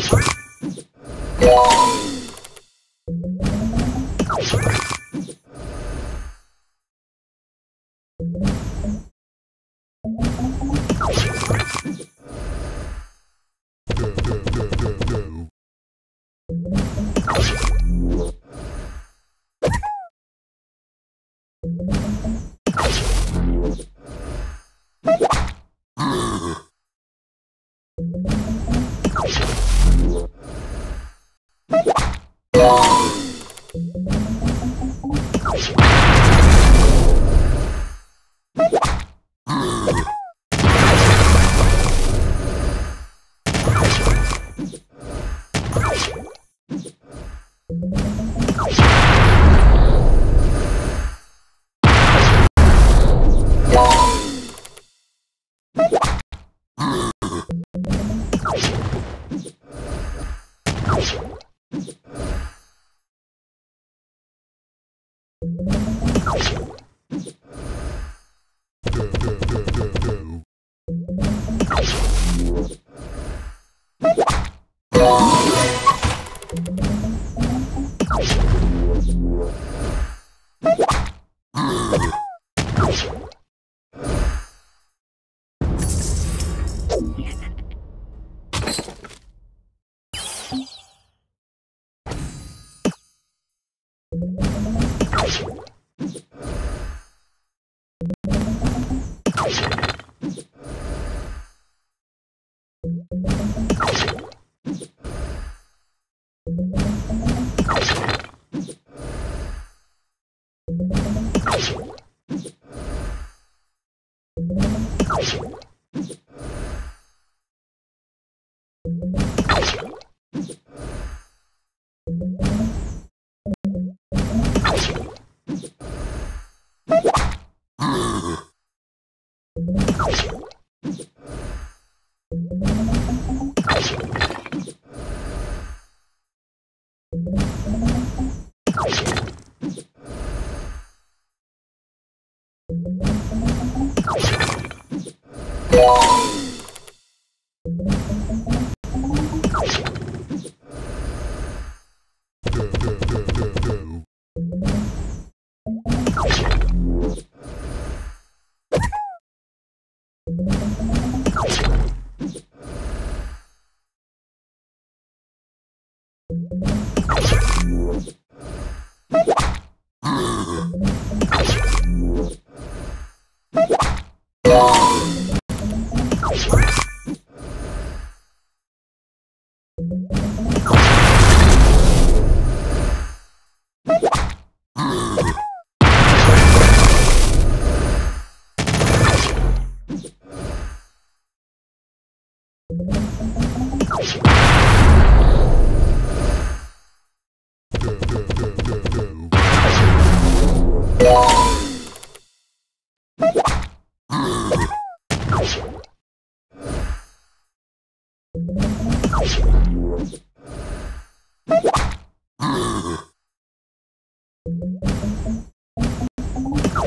you Thank you. you.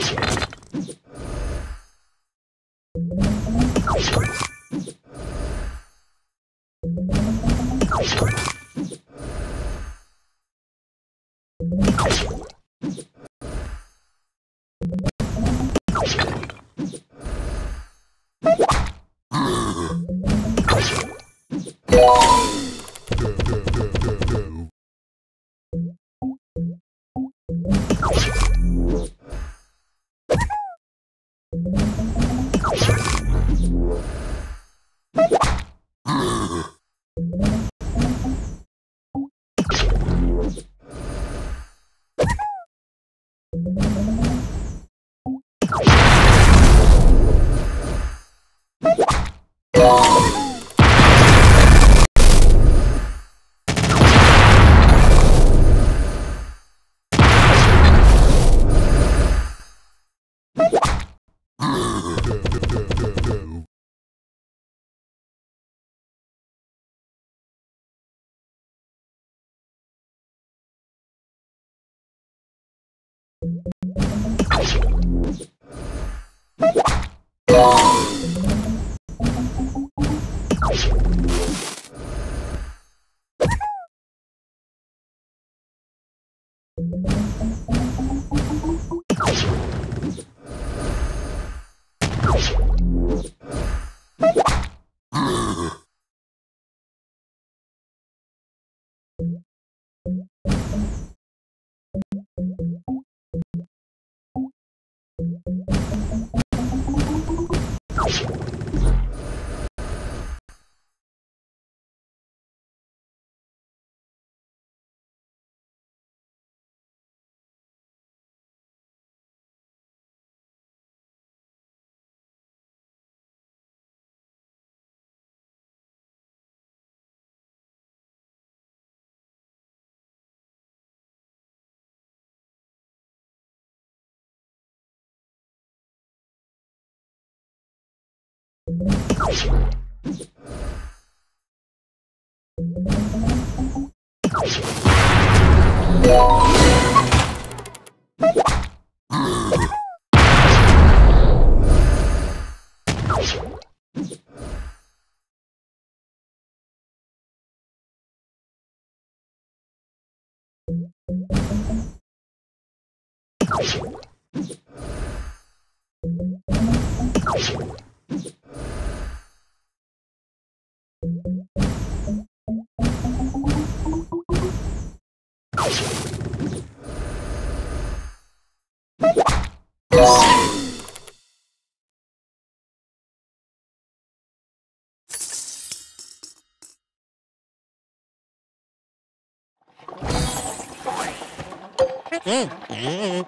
you you. 응.